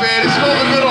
band. It's called the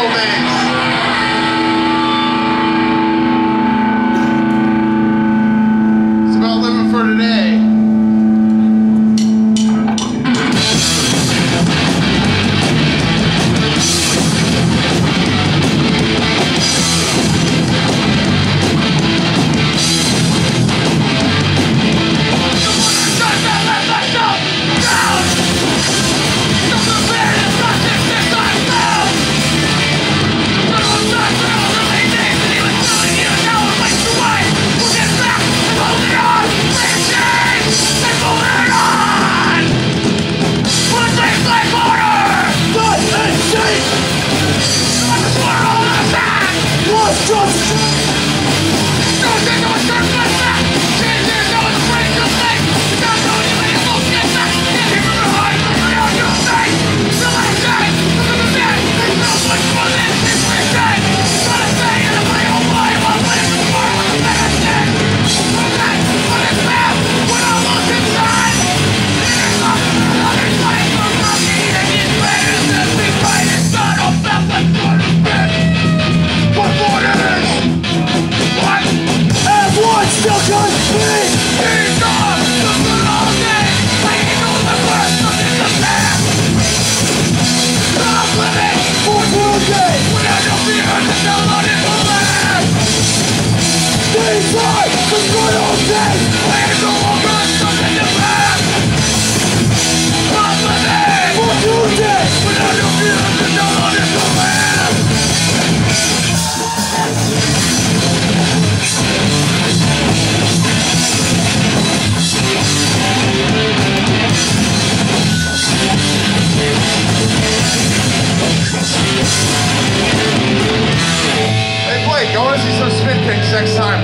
I want to see some spin kicks next time.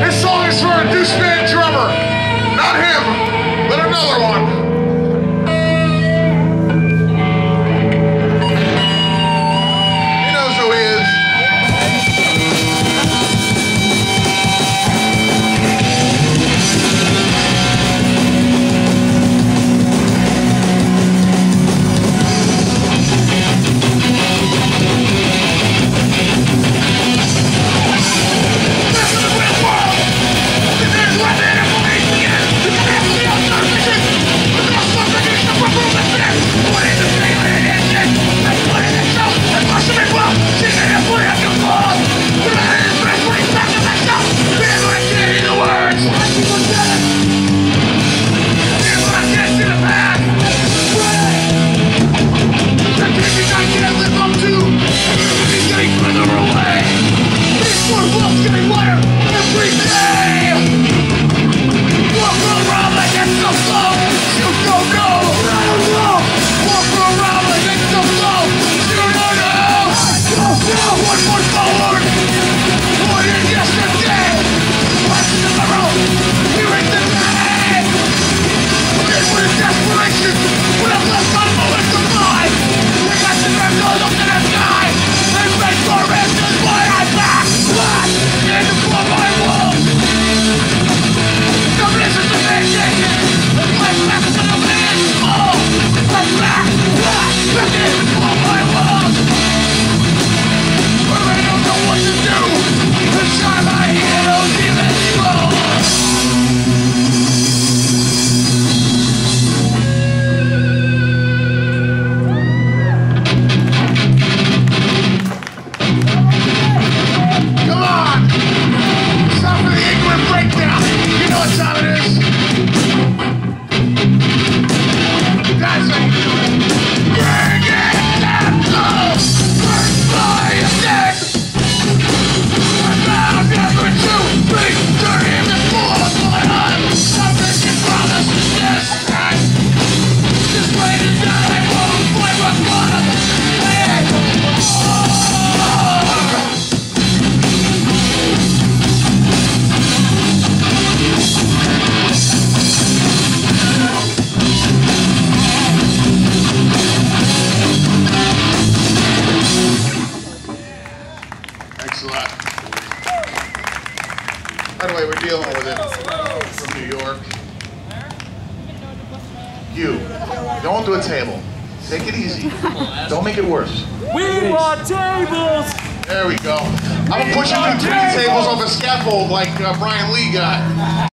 This song is for a douchebag drummer. Not him, Come lot. By the way, we're dealing with it from New York. You, going to a table. Take it easy. Don't make it worse. We want tables! There we go. I'm gonna push you through three tables off a scaffold like uh, Brian Lee got.